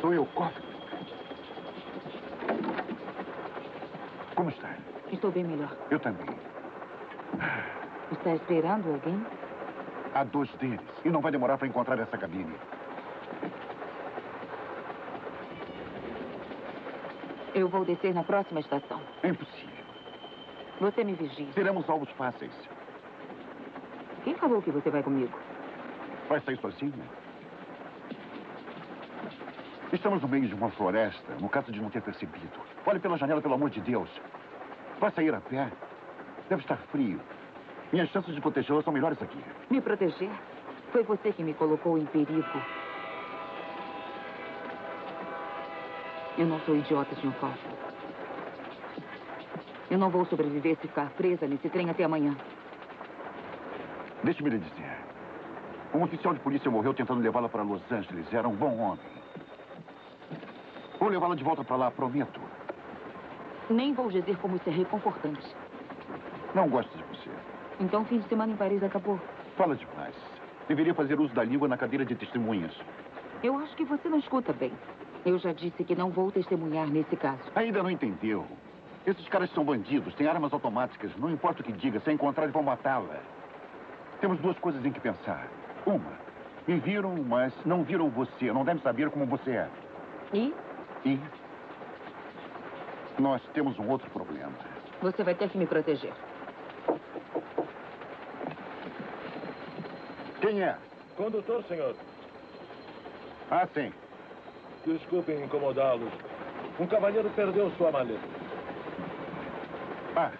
Sou eu, Coffin. Como está? Estou bem melhor. Eu também. Está esperando alguém? Há dois deles. E não vai demorar para encontrar essa cabine. Eu vou descer na próxima estação. É impossível. Você me vigia. Teremos alvos fáceis. Quem falou que você vai comigo? Vai sair sozinho? Estamos no meio de uma floresta, no caso de não ter percebido. Olhe pela janela, pelo amor de Deus. Vai sair a pé? Deve estar frio. Minhas chances de protegê-la são melhores aqui. Me proteger? Foi você que me colocou em perigo. Eu não sou idiota, Sr. Coffin. Eu não vou sobreviver se ficar presa nesse trem até amanhã. Deixe-me lhe dizer. Um oficial de polícia morreu tentando levá-la para Los Angeles. Era um bom homem. Vou levá-la de volta para lá, prometo. Nem vou dizer como isso é reconfortante. Não gosto de você. Então, fim de semana em Paris acabou. Fala demais. Deveria fazer uso da língua na cadeira de testemunhas. Eu acho que você não escuta bem. Eu já disse que não vou testemunhar nesse caso. Ainda não entendeu. Esses caras são bandidos, têm armas automáticas. Não importa o que diga, se encontrar, vão matá-la. Temos duas coisas em que pensar. Uma, me viram, mas não viram você. Não devem saber como você é. E? E nós temos um outro problema. Você vai ter que me proteger. Quem é? Condutor, senhor. Ah, sim. Desculpem incomodá-los. Um cavalheiro perdeu sua maleta. Ah,